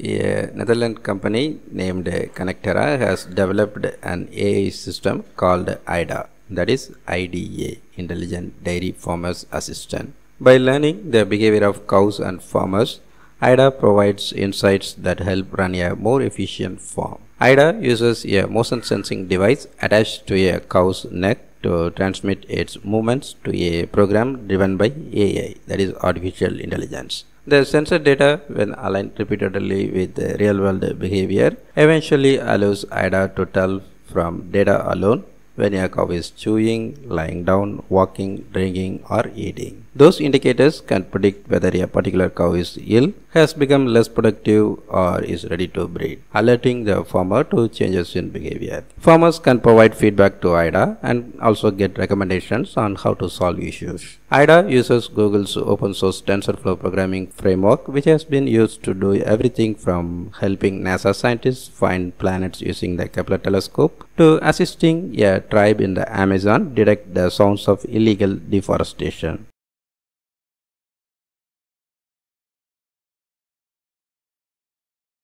A Netherlands company named Connecterra has developed an AI system called IDA, that is IDA, Intelligent Dairy Farmers Assistant. By learning the behavior of cows and farmers, IDA provides insights that help run a more efficient farm. IDA uses a motion sensing device attached to a cow's neck to transmit its movements to a program driven by AI, that is artificial intelligence. The sensor data, when aligned repeatedly with real world behavior, eventually allows IDA to tell from data alone when a cow is chewing, lying down, walking, drinking, or eating. Those indicators can predict whether a particular cow is ill, has become less productive, or is ready to breed, alerting the farmer to changes in behavior. Farmers can provide feedback to IDA and also get recommendations on how to solve issues. IDA uses Google's open source TensorFlow programming framework, which has been used to do everything from helping NASA scientists find planets using the Kepler telescope to assisting a tribe in the Amazon detect the sounds of illegal deforestation.